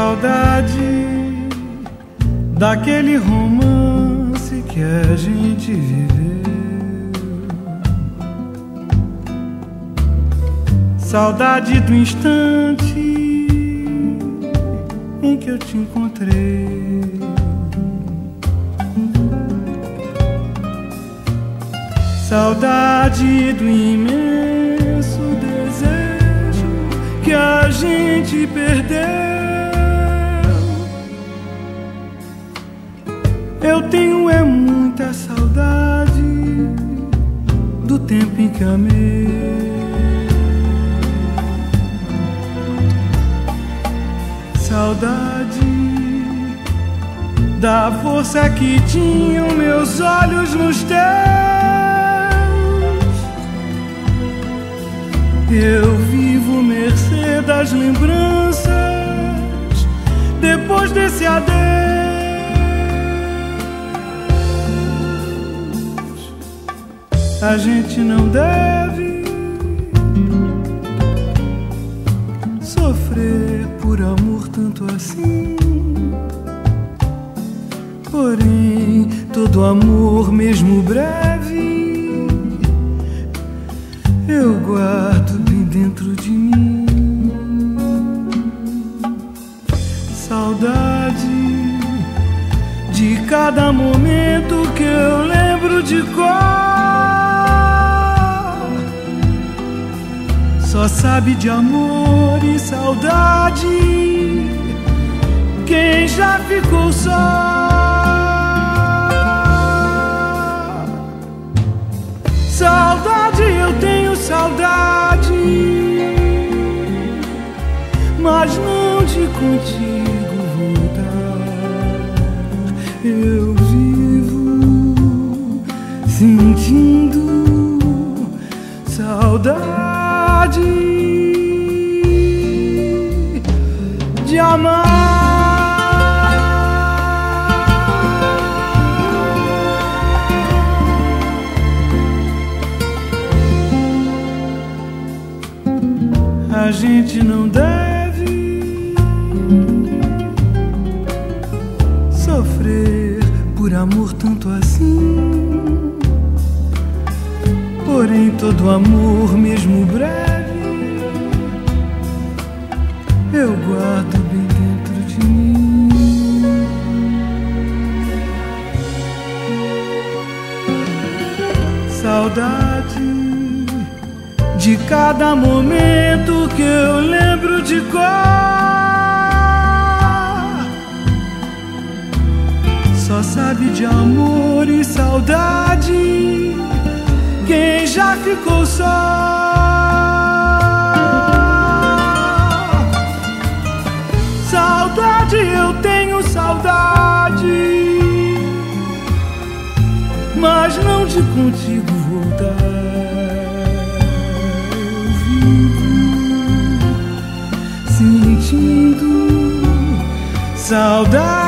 Saudade daquele romance que a gente viveu. Saudade do instante em que eu te encontrei. Saudade do imenso desejo que a gente perdeu. Eu tenho é muita saudade do tempo em que amei. Saudade da força que tinham meus olhos nos teus. Eu vivo mercê das lembranças depois desse adeus. A gente não deve sofrer por amor tanto assim. Porém, todo amor, mesmo breve, eu guardo bem dentro de mim. Saudade de cada momento que eu lembro de cor. Só sabe de amor e saudade quem já ficou só. Saudade, eu tenho saudade, mas não de contigo voltar. Eu vivo sentindo saudade de amar. A gente não deve sofrer por amor tanto assim. Porém, todo amor, mesmo Saudade de cada momento que eu lembro de cor. Só sabe de amor e saudade quem já ficou só. Mas não de contigo voltar. Eu vivo sentindo saudade